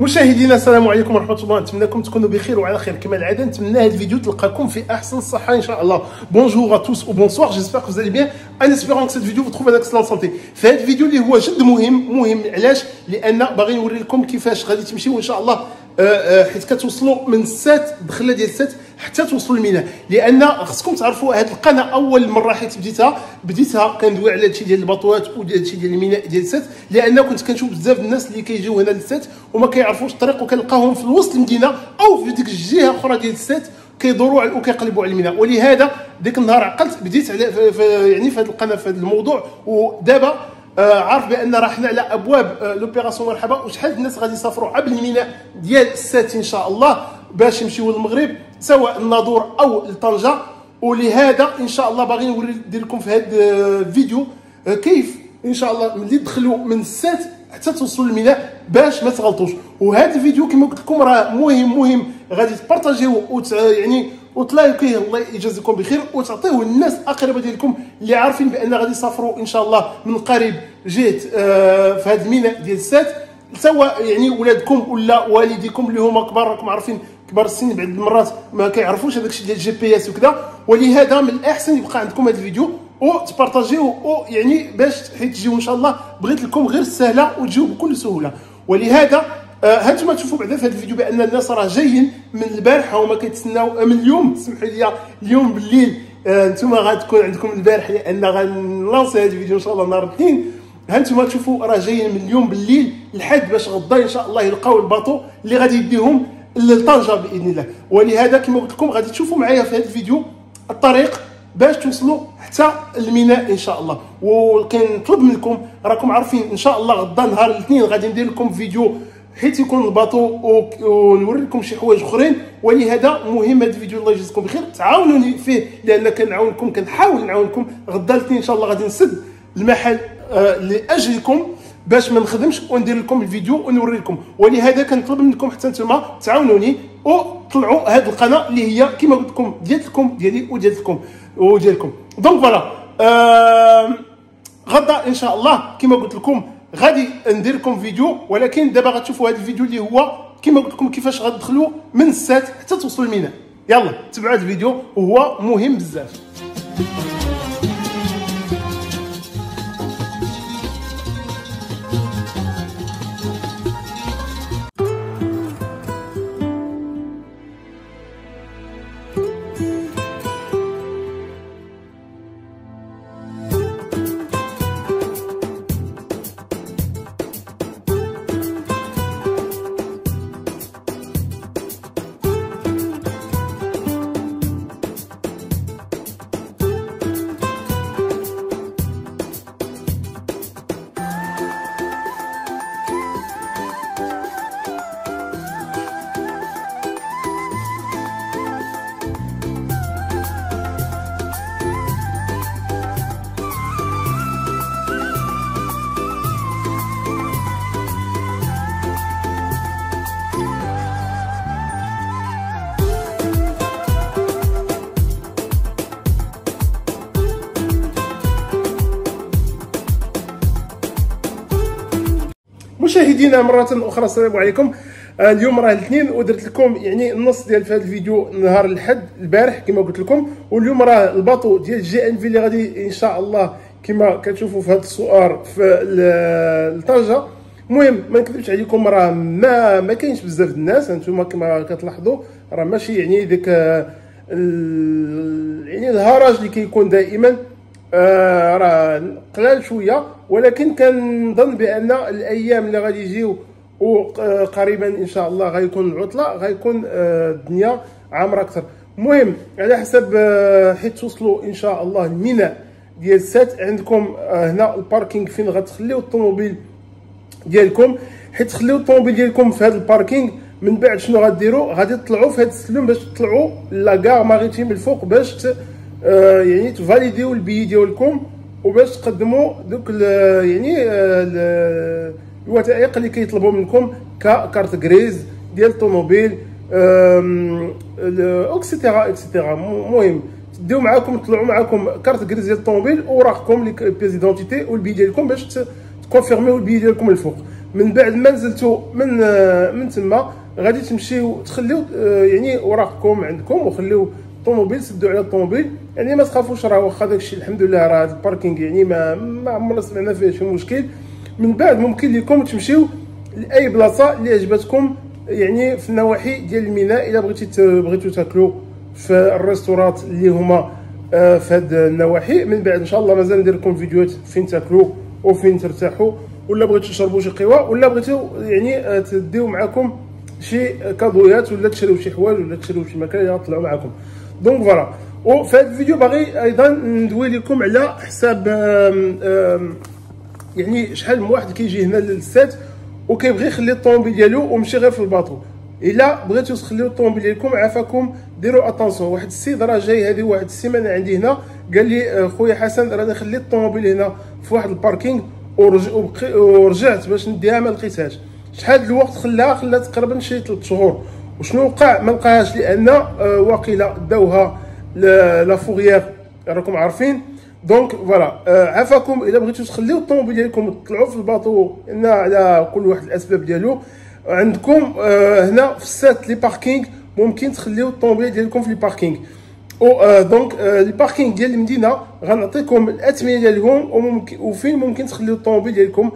مشاهدينا السلام عليكم ورحمة الله. نتمنىكم تكونوا بخير وعلى خير. كما العادة نتمنى هذا الفيديو تلقاكم في أحسن الصحه إن شاء الله. Bonjour à tous أو bonsoir j'espère que vous allez bien en espérant cette vidéo trouve en excellente santé في هذا الفيديو اللي هو جد مهم مهم علاش لأن باغي نوري لكم كيفاش غادي تمشيو ان شاء الله حيت كتوصلوا من سات دخله ديال سات حتى توصلوا لمينا لأن خصكم تعرفوا هذه القناة أول مرة حيت بديتها بديتها كندوي على هادشي ديال الباطوات وديال هادشي ديال الميناء ديال سات لأن كنت كنشوف بزاف الناس اللي كيجيو هنا لسات وما كيعرفوش الطريق وكنلقاهم في وسط المدينة أو في ديك الجهة الاخرى ديال سات كيدوروا وكيقلبوا على الميناء. ولهذا ديك النهار عقلت بديت على يعني في هذه القناة في هذا الموضوع. ودابا آه عارف بأن راه حنا على أبواب آه l'opération مرحبا. وشحال الناس غادي يسافروا عبر الميناء ديال السات إن شاء الله باش يمشيو للمغرب؟ سواء الناظور أو لطنجه ولهذا إن شاء الله باغي ندير لكم في هذا الفيديو آه، كيف إن شاء الله ملي تدخلوا من السات حتى توصلوا للميناء باش ما تغلطوش. وهذا الفيديو كما قلت لكم راه مهم مهم. غادي تpartageيوه وت يعني وتlikeيه الله يجازيكم بخير وتعطيوه للناس اقرباء ديالكم اللي عارفين بأن غادي يسافروا إن شاء الله من قريب جهه آه في هذا الميناء ديال السات سواء يعني ولادكم ولا والديكم اللي هما كبار راكم عارفين كبار السن بعض المرات ما كيعرفوش هذاك الشيء ديال ال GPS وكذا. ولهذا من الأحسن يبقى عندكم هذا الفيديو وتبارطاجيوه يعني باش حيت تجيو إن شاء الله. بغيت لكم غير السهلة وتجيو بكل سهولة. ولهذا آه هانتوما تشوفوا بعدا في هذا الفيديو بأن الناس راه جايين من البارحه وما كيتسناو من اليوم سمحوا لي اليوم بالليل. آه أنتم غتكون عندكم البارح لأن غنلونسي هذا الفيديو إن شاء الله نهار الاثنين. هانتوما تشوفوا راه جايين من اليوم بالليل لحد باش غدا إن شاء الله يلقاو الباطو اللي غادي يديهم لطنجة بإذن الله. ولهذا كما قلت لكم غادي تشوفوا معايا في هذا الفيديو الطريق باش توصلوا حتى الميناء إن شاء الله. وكنطلب منكم راكم عارفين إن شاء الله غدا نهار الاثنين غادي ندير لكم فيديو حيت يكون الباطو ونوري لكم شي حوايج أخرين. ولهذا مهم هذا الفيديو الله يجزيكم بخير. تعاونوني فيه لأن كنعاونكم كنحاول نعاونكم. غدا الاثنين إن شاء الله غادي نسد المحل آه لأجلكم. باش ما نخدمش وندير لكم الفيديو ونوري لكم. ولهذا كنطلب منكم حتى نتوما تعاونوني وطلعوا هذه القناة اللي هي كما قلت لكم ديالكم ديالي وديالكم وديالكم. donc voilà غدا إن شاء الله كما قلت لكم غادي ندير لكم فيديو ولكن دابا غتشوفوا هذا الفيديو اللي هو كما قلت لكم كيفاش غتدخلوا من السات حتى توصلوا الميناء يلا تبعوا هذا الفيديو وهو مهم بزاف. مشاهدينا مرة أخرى السلام عليكم. آه، اليوم راه الاثنين ودرت لكم يعني النص ديال هذا الفيديو نهار الأحد البارح كما قلت لكم. واليوم راه الباطو ديال جي إن في اللي غادي إن شاء الله كما كتشوفوا في هذا السؤال في طنجه المهم ما نكذبش عليكم راه ما ما كاينش بزاف الناس. أنتم كما كتلاحظوا راه ماشي يعني ديك يعني الهرج اللي كيكون دائما آه راه قليل شوية. ولكن كنظن بأن الأيام اللي غادي يجيو وقريبا إن شاء الله غيكون العطلة غيكون آه الدنيا عامرة أكثر. المهم على حسب آه حيت توصلوا إن شاء الله الميناء ديال سات عندكم آه هنا ال parking فين غتخليو الطوموبيل ديالكم. حيت تخليو الطوموبيل ديالكم في هذا ال parking من بعد شنو غديروا غادي تطلعوا في هذا السلم باش تطلعوا la gare maritime الفوق باش آه يعني تفاليديو البي ديالكم. وباش تقدموا دوك يعني الوثائق اللي كيطلبوا منكم ك carte grise ديال الطوموبيل et cetera et cetera المهم تديو معاكم تطلعوا معاكم carte grise ديال الطوموبيل اوراقكم لي والبي ديالكم باش تكونفيرميو البي ديالكم الفوق من بعد ما نزلتوا من من تما غادي تمشيو تخليو يعني اوراقكم عندكم وخليو الطوموبيل سدوا على الطوموبيل. يعني ما تخافوش راه واخا داكشي الحمد لله راه ال parking يعني ما ما عمرنا سمعنا فيه شي مشكل. من بعد ممكن لكم تمشيو لأي بلاصة اللي عجبتكم يعني في النواحي ديال الميناء إلا بغيتي بغيتو تاكلوا في الريستورات اللي هما آه، في هاد النواحي. من بعد إن شاء الله مازال ندير لكم فيديوهات فين تاكلوا وفين ترتاحوا ولا بغيتو تشربوا شي قهوة ولا بغيتو يعني آه، تديو معكم شي كادويات ولا تشريو شي حوايج ولا تشريو شي ماكله يطلعوا معكم. donc voilà وفي هذا الفيديو باغي أيضا ندوي لكم على حساب يعني شحال من واحد كيجي هنا للسات وكيبغي يخلي الطوموبيل ديالو ومشي غير في ال bateau. إلا بغيتو تخليو الطوموبيل ديالكم عافاكم ديروا attention واحد السيد راه جاي هذه واحد السيمانه عندي هنا. قال لي آه، خويا حسن راني خليت الطوموبيل هنا في واحد ال parking. ورجعت باش نديها ما لقيتهاش. شحال الوقت خلاها خلا تقريبا شي 3 شهور. وشنو وقع؟ ما لقاهاش لأن آه، واقيلا داوها la fourrière راكم عارفين. donc voilà آه، عافاكم إلا بغيتو تخليو الطوموبيل ديالكم تطلعوا في ال bateau هنا على كل واحد الأسباب ديالو. عندكم آه، هنا في السات les parkings ممكن تخليو الطوموبيل ديالكم في les parkings. أو donc les parkings ديال المدينة غنعطيكم الاثمنه ديالهم وممكن وفين ممكن تخليو الطوموبيل ديالكم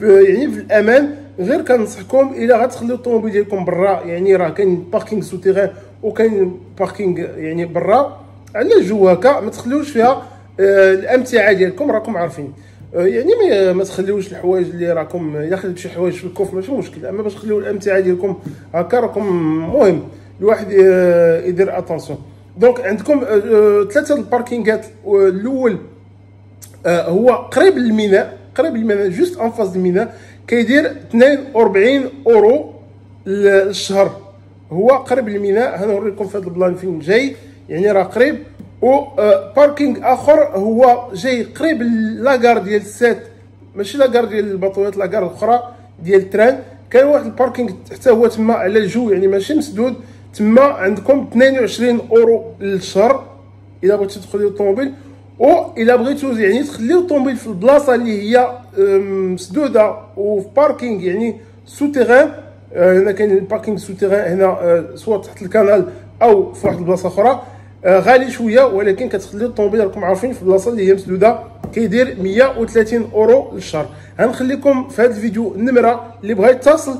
يعني في الأمان. غير كنصحكم إلا غتخليو الطوموبيل ديالكم برا يعني راه كاين parking souterrain وكاين parking يعني برا. على الجو هكا ما تخليوش فيها آه، الأمتعة ديالكم راكم عارفين. آه، يعني ما تخليوش الحوايج اللي راكم إلا خليتو شي حوايج في ال coffre ماشي مشكل أما باش تخليو الأمتعة ديالكم هكا راكم مهم. الواحد آه، يدير attention donc عندكم ثلاثة الباركينغات الأول هو قريب للميناء قريب للميناء juste en face الميناء كيدير 42 أورو للشهر. هو قريب للميناء هنوريكم في هذا ال plan فين جاي. يعني راه قريب. و parking آخر هو جاي قريب la gare ديال السات ماشي la gare ديال الباطويات la gare الأخرى ديال ال train. كان واحد ال parking حتى هو تما على الجو يعني ماشي مسدود. تما عندكم 22 أورو للشهر. إلا بغيتو تدخلوا الطوموبيل و الا بغيتو يعني تخليو الطوموبيل في البلاصه اللي هي مسدوده وفي parking يعني souterrain آه، هنا كاين ال parking souterrain هنا سواء تحت ال canal أو في واحد البلاصه أخرى غالي شوية ولكن كتخلي الطوموبيل راكم عارفين في البلاصه اللي هي مسدوده كيدير 130 اورو للشهر غنخليكم في هذا الفيديو النمره اللي بغى يتصل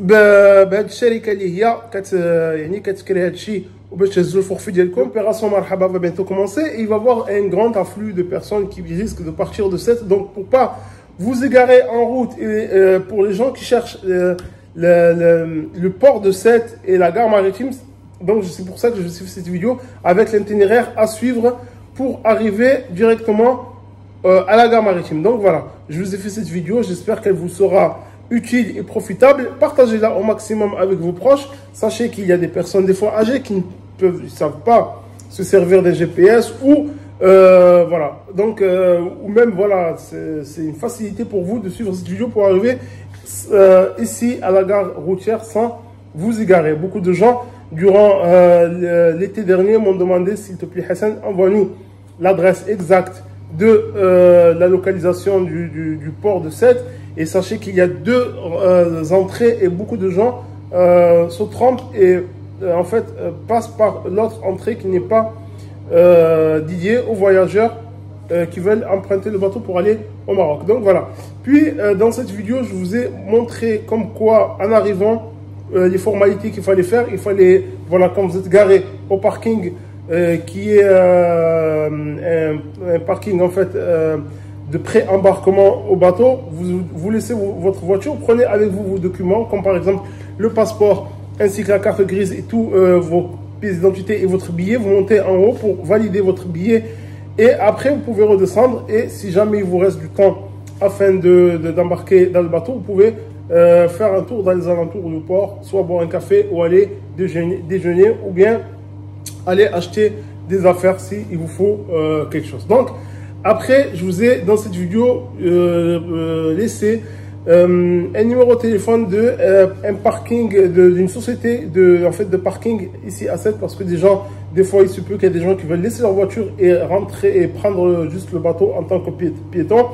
بهذه الشركه اللي هي كت يعني كتكري هذا الشيء وباش تهزوا الفورفي ديالكم l'opération مرحبا va bientôt commencer et il va y avoir un grand afflux de personnes qui risquent de partir de cette donc pour pas vous égarer en route et euh, pour les gens qui cherchent euh, le, le, le, port de Sète et la gare maritime donc c'est pour ça que je fais cette vidéo avec l'itinéraire à suivre pour arriver directement euh, à la gare maritime donc voilà je vous ai fait cette vidéo j'espère qu'elle vous sera utile et profitable. Partagez-la au maximum avec vos proches. Sachez qu'il y a des personnes des fois âgées qui ne peuvent, savent pas se servir des GPS ou euh, voilà. Donc euh, ou même voilà, c'est une facilité pour vous de suivre cette vidéo pour arriver euh, ici à la gare routière sans vous égarer. Beaucoup de gens durant l'été dernier m'ont demandé s'il te plaît Hassan, envoie-nous l'adresse exacte de la localisation du, du, du port de Sète et sachez qu'il y a deux euh, entrées et beaucoup de gens euh, se trompent et euh, en fait passent par l'autre entrée qui n'est pas dédiée aux voyageurs qui veulent emprunter le bateau pour aller au Maroc. Donc voilà. Puis dans cette vidéo, je vous ai montré comme quoi en arrivant les formalités qu'il fallait faire. Il fallait, voilà, quand vous êtes garé au parking qui est un, un, parking en fait de pré-embarquement au bateau, vous, vous laissez votre voiture, prenez avec vous vos documents, comme par exemple le passeport ainsi que la carte grise et tous euh, vos pièces d'identité et votre billet. Vous montez en haut pour valider votre billet et après vous pouvez redescendre et si jamais il vous reste du temps afin d'embarquer de, dans le bateau, vous pouvez euh, faire un tour dans les alentours du port, soit boire un café ou aller déjeuner, déjeuner ou bien aller acheter des affaires si il vous faut euh, quelque chose. Donc, après, je vous ai dans cette vidéo euh, euh, laissé euh, un numéro de téléphone de un parking d'une société de en fait de parking ici à 7 parce que des gens des fois il se peut qu'il y ait des gens qui veulent laisser leur voiture et rentrer et prendre juste le bateau en tant que piéton.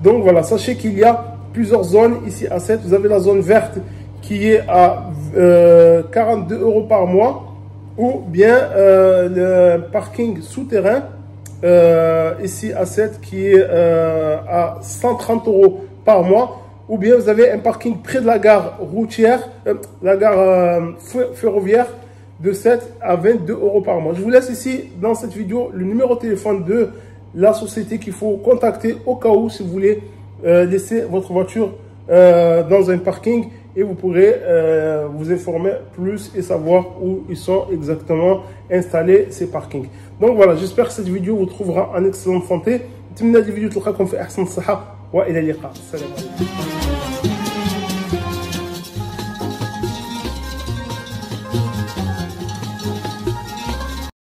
Donc voilà, sachez qu'il y a plusieurs zones ici à 7. Vous avez la zone verte qui est à 42 euros par mois ou bien le parking souterrain ici à 7 qui est à 130 euros par mois ou bien vous avez un parking près de la gare routière, la gare ferroviaire de 7 à 22 euros par mois. Je vous laisse ici dans cette vidéo le numéro de téléphone de la société qu'il faut contacter au cas où si vous voulez euh, laisser votre voiture euh, dans un parking et vous pourrez euh, vous informer plus et savoir où ils sont exactement installés ces parkings. Donc voilà, j'espère que cette vidéo vous trouvera en excellente santé.